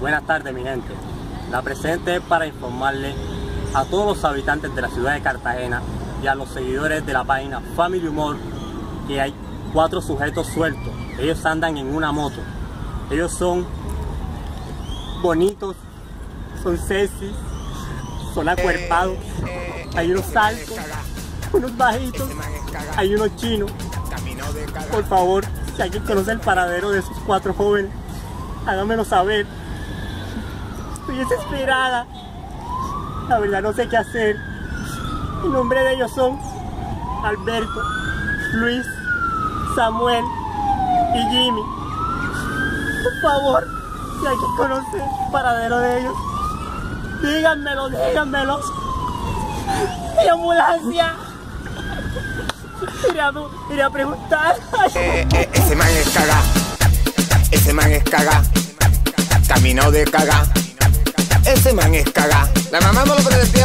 Buenas tardes mi gente. La presente es para informarle a todos los habitantes de la ciudad de Cartagena y a los seguidores de la página Family Humor que hay cuatro sujetos sueltos. Ellos andan en una moto. Ellos son bonitos, son sexy, son acuerpados. Hay unos altos, unos bajitos, hay unos chinos. Por favor, si alguien conoce el paradero de esos cuatro jóvenes, háganmelo saber. Estoy desesperada. La verdad no sé qué hacer. El nombre de ellos son Alberto, Luis, Samuel y Jimmy. Por favor, si alguien conoce el paradero de ellos, díganmelo, díganmelo. ¡Mi ambulancia! Iré a, iré a preguntar. Eh, eh, ese man es caga, ese man es caga, caminó de caga, ese man es caga. La mamá no lo.